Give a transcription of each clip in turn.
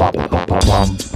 bum bum bum bum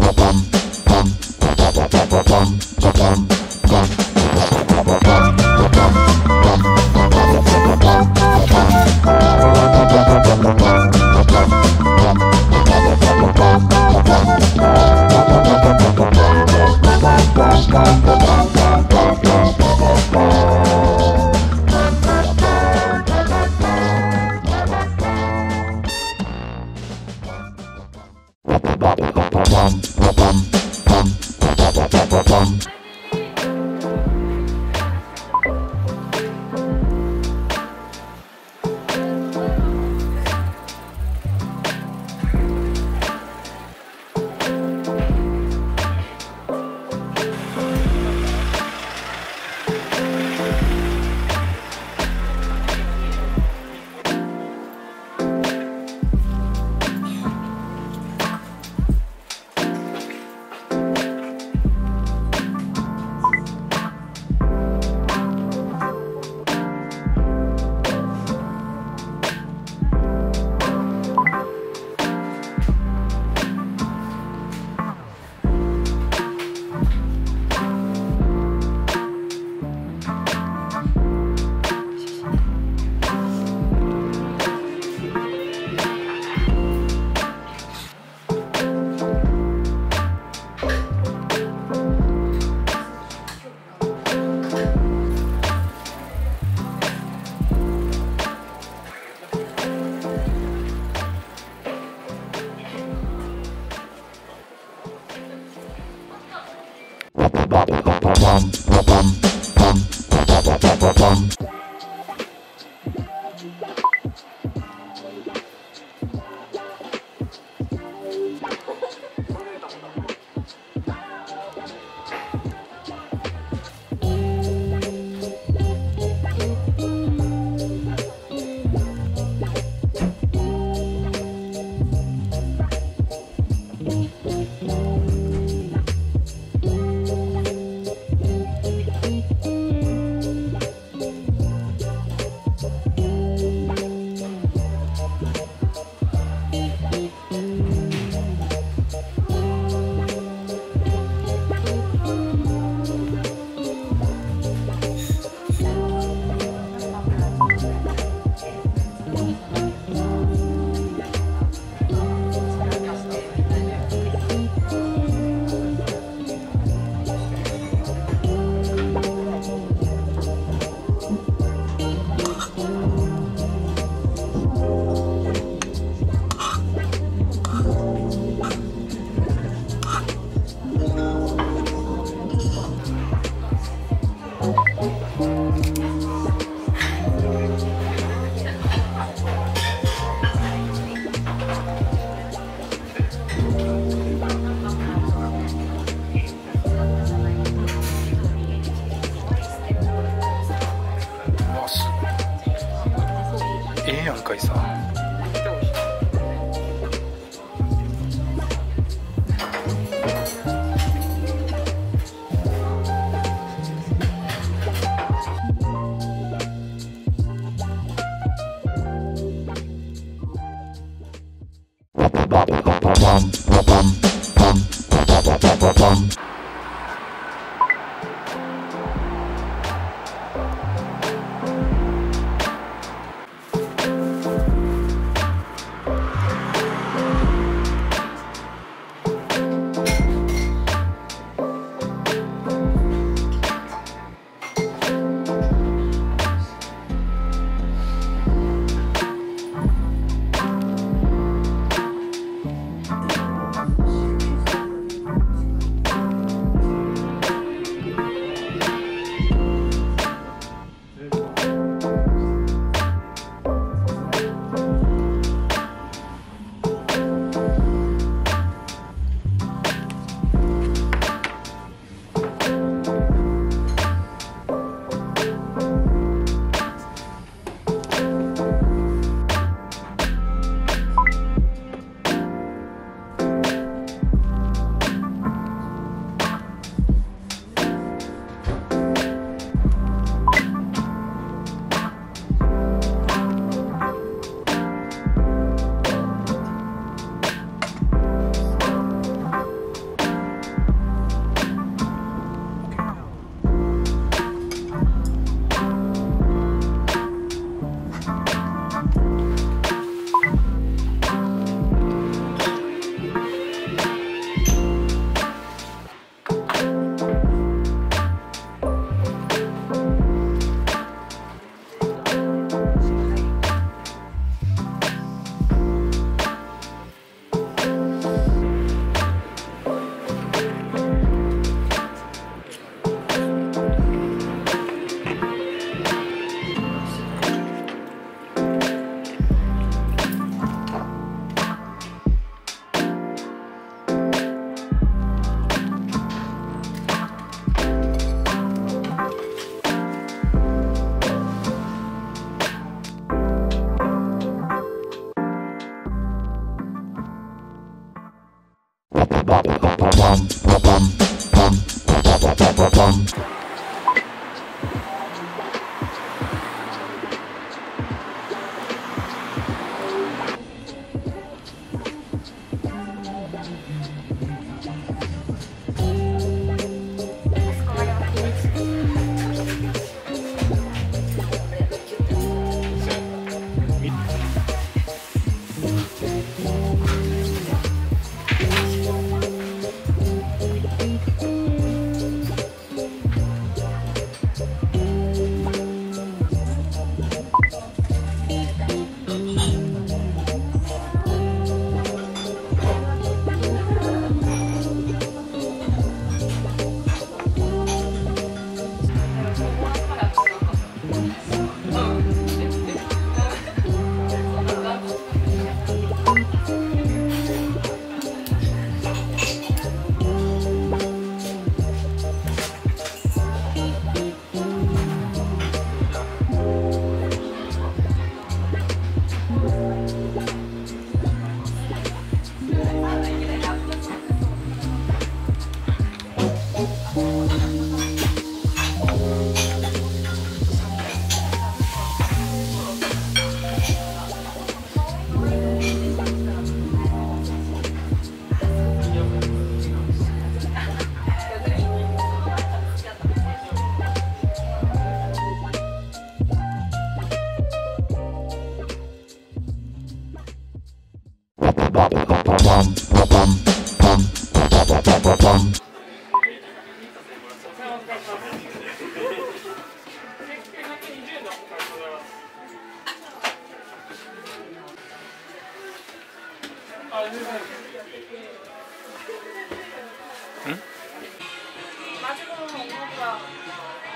마지막으로 엄마가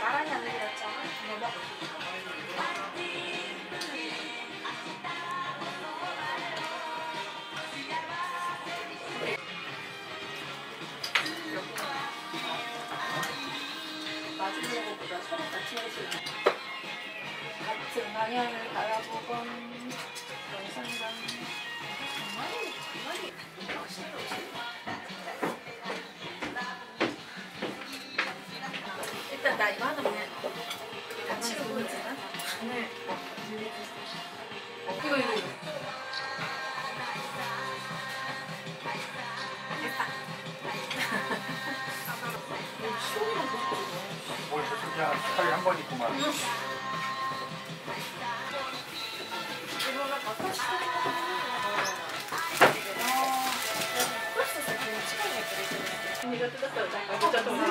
나란히 앉는 게 낫지 않아? 봐봐. 마지막보다 서로 같이 할수 있는 같은 방향을 바라보건 일단 나 이거 하나. 같이 보고 있잖아. 네. 이거 이거 이거. 뭘 한번 있구만. 이거가 다 컷이 ありがとうござい。